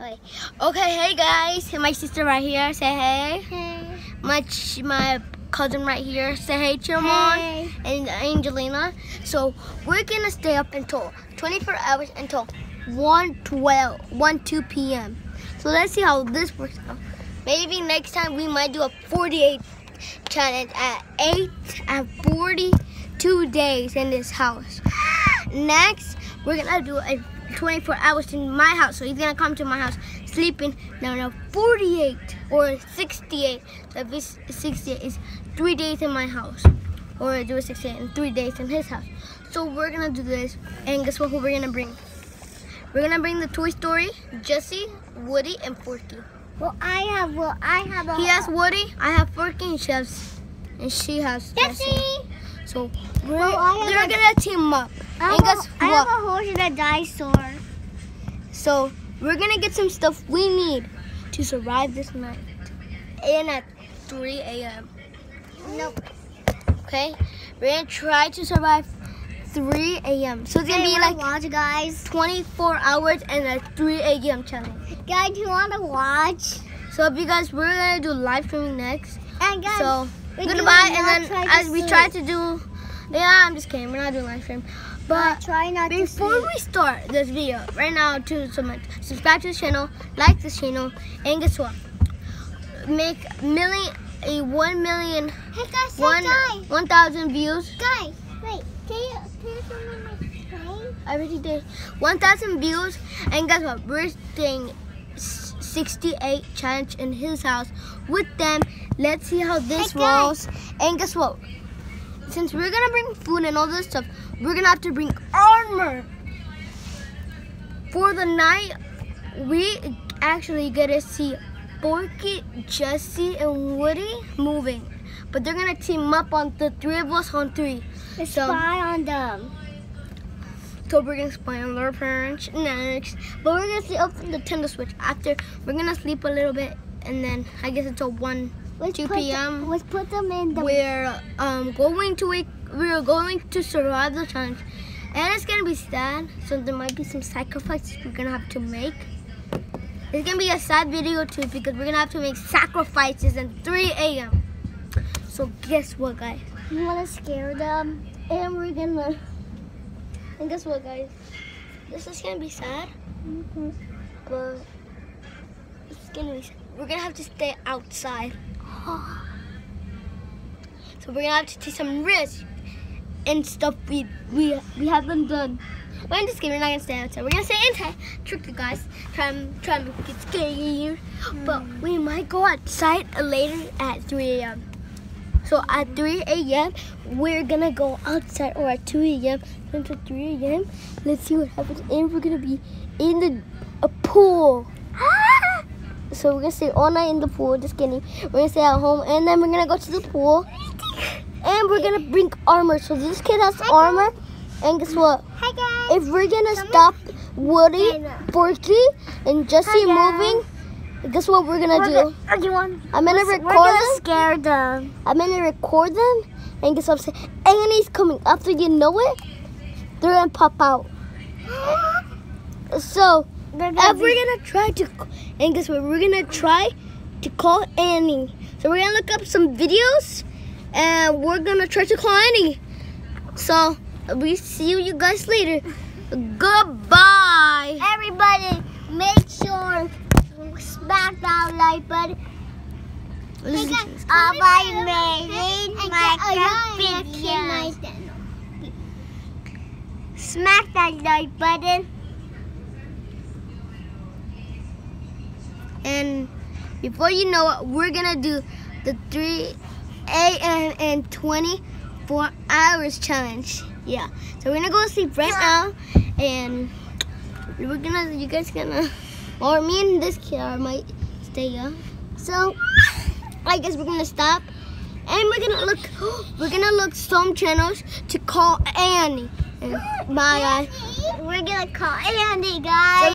Okay. Okay, hey guys. My sister right here. Say hey. Hey. My my cousin right here. Say hey, Chilmon. Hey. And Angelina. So we're gonna stay up until 24 hours until 1 12, 1 2 p.m. So let's see how this works out. Maybe next time we might do a 48 challenge at 8 at 42 days in this house. Next, we're gonna do a 24 hours in my house. So he's gonna come to my house sleeping. No, no, 48 or 68. So if it's 68, it's three days in my house. Or do a 68 and three days in his house. So we're gonna do this. And guess what? Who we're gonna bring? We're gonna bring the Toy Story, Jesse, Woody, and Forky. Well, I have. Well, I have a. He has Woody, I have Forky, and she has, and she has Jesse. Jesse. So we're, Well, they're gonna team up. I And have, guess a, I have a horse and a dinosaur. So we're gonna get some stuff we need to survive this night. And at 3 a.m. Nope. Okay? We're gonna try to survive 3 a.m. So it's gonna Hey, be like watch, guys. 24 hours and a 3 a.m. challenge. Guys, you want to watch? So if you guys, we're gonna do live streaming next. And guys, So goodbye. And then as we try to do, yeah, I'm just kidding. We're not doing live stream. But try not to Before we start this video, right now, to subscribe to the channel, like this channel, and guess what? Make million a one million Hey guys, hey one guys. one thousand views. Guys, wait. Can you, can you film on my screen? I already did one thousand views, and guess what? We're staying 68 challenge in his house with them. Let's see how this Hey, rolls. And guess what? Since we're gonna bring food and all this stuff, we're gonna have to bring armor. For the night, we actually get to see Forky, Jesse, and Woody moving. But they're gonna team up on the three of us on three. Let's So- spy on them. So we're gonna spy on their parents next. But we're gonna see up the Nintendo Switch after. We're gonna sleep a little bit and then I guess until 1 Let's 2 put them- p.m. Let's put them in the. We're um going to wake we're going to survive the challenge. And it's gonna be sad, so there might be some sacrifices we're gonna have to make. It's gonna be a sad video too because we're gonna have to make sacrifices at 3 a.m. So guess what guys? You want to scare them? And we're gonna and guess what guys? This is gonna be sad. Mhm. but it's gonna be, we're gonna have to stay outside. So we're gonna have to take some risks and stuff we we we haven't done. We're in this game, we're not gonna stay outside. We're gonna stay inside. Trick you guys. Try and try and it scared. But we might go outside later at 3 a.m. So at 3 a.m. we're gonna go outside or at 2 a.m. until 3 a.m. Let's see what happens. And we're gonna be in the a pool. So we're gonna stay all night in the pool, just kidding. We're gonna stay at home and then we're gonna go to the pool. And we're gonna bring armor. So this kid has armor. And guess what? Hi guys. If we're gonna Come stop Woody. Forky, and Jesse Hi, moving, guess what we're gonna do? Are you want? I'm gonna record We're gonna them. scare them. I'm gonna record them. And guess what I'm saying? Annie's coming. After you know it, they're gonna pop out. So They're gonna we're gonna try to, and guess what? We're gonna try to call Annie. So we're gonna look up some videos, and we're gonna try to call Annie. So we see you guys later. Goodbye. Everybody, make sure smack that like button. Listen to this. Of my amazing Minecraft videos. Smack that like button. And before you know it, we're gonna do the 3 a.m. and 24 hours challenge. Yeah. So we're gonna go sleep right now, and we're gonna, you guys gonna, or me and this kid might stay up. So I guess we're gonna stop, and we're gonna look, we're gonna look some channels to call Annie. And bye guys. We're gonna call Andy, guys.